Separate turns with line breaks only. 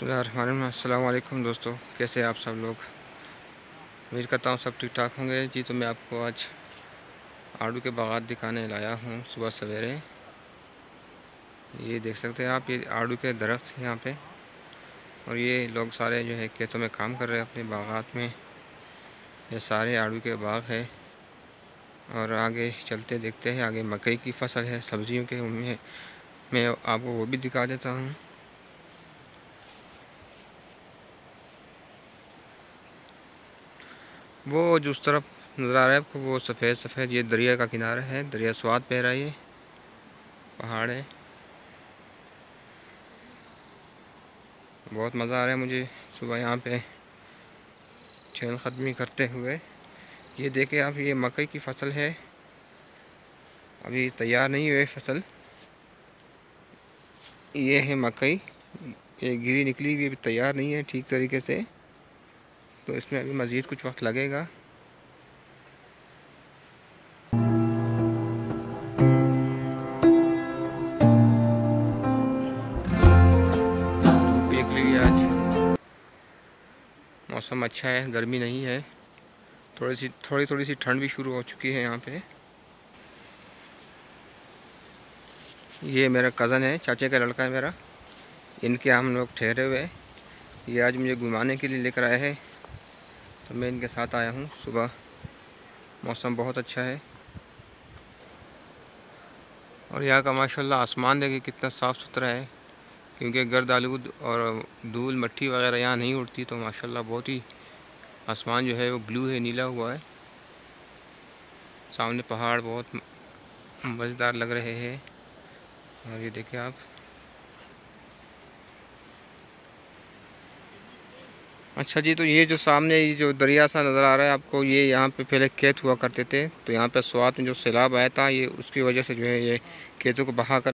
बसमीम दोस्तों, कैसे आप सब लोग? उम्मीद करता हूँ सब ठीक ठाक होंगे। जी तो मैं आपको आज आड़ू के बागात दिखाने लाया हूँ सुबह सवेरे। ये देख सकते हैं आप, ये आड़ू के दरख्त हैं यहाँ पे। और ये लोग सारे जो है खेतों में काम कर रहे हैं अपने बागात में। ये सारे आड़ू के बाग है। और आगे चलते देखते हैं, आगे मकई की फ़सल है, सब्जियों के उनमें मैं आपको वो भी दिखा देता हूँ। वो जो उस तरफ़ नज़र आ रहा है आपको, वो सफ़ेद सफ़ेद, ये दरिया का किनारा है, दरिया स्वाद पे रहा है ये, पहाड़ है। बहुत मज़ा आ रहा है मुझे सुबह यहाँ पे चैन ख़त्मी करते हुए। ये देखे आप, ये मकई की फ़सल है। अभी तैयार नहीं हुई फ़सल। ये है मकई। ये गिरी निकली हुई, अभी तैयार नहीं है ठीक तरीके से। तो इसमें अभी मज़ीद कुछ वक्त लगेगा। आज मौसम अच्छा है, गर्मी नहीं है। थोड़ी सी थोड़ी थोड़ी सी ठंड भी शुरू हो चुकी है यहाँ पे। ये मेरा कज़न है, चाचे का लड़का है मेरा। इनके हम लोग ठहरे हुए हैं। ये आज मुझे घुमाने के लिए लेकर आए हैं। तो मैं इनके साथ आया हूँ। सुबह मौसम बहुत अच्छा है। और यहाँ का माशाल्लाह आसमान देखिए कितना साफ़ सुथरा है, क्योंकि गर्द आलूद और धूल मट्टी वगैरह यहाँ नहीं उड़ती तो माशाल्लाह बहुत ही आसमान जो है वो ब्लू है, नीला हुआ है। सामने पहाड़ बहुत मज़ेदार लग रहे हैं। और ये देखिए आप अच्छा जी तो ये जो सामने ये जो दरिया सा नज़र आ रहा है, आपको ये यहाँ पे पहले खेत हुआ करते थे तो यहाँ पे स्वाद में जो सैलाब आया था, ये उसकी वजह से जो है ये खेतों को बहा कर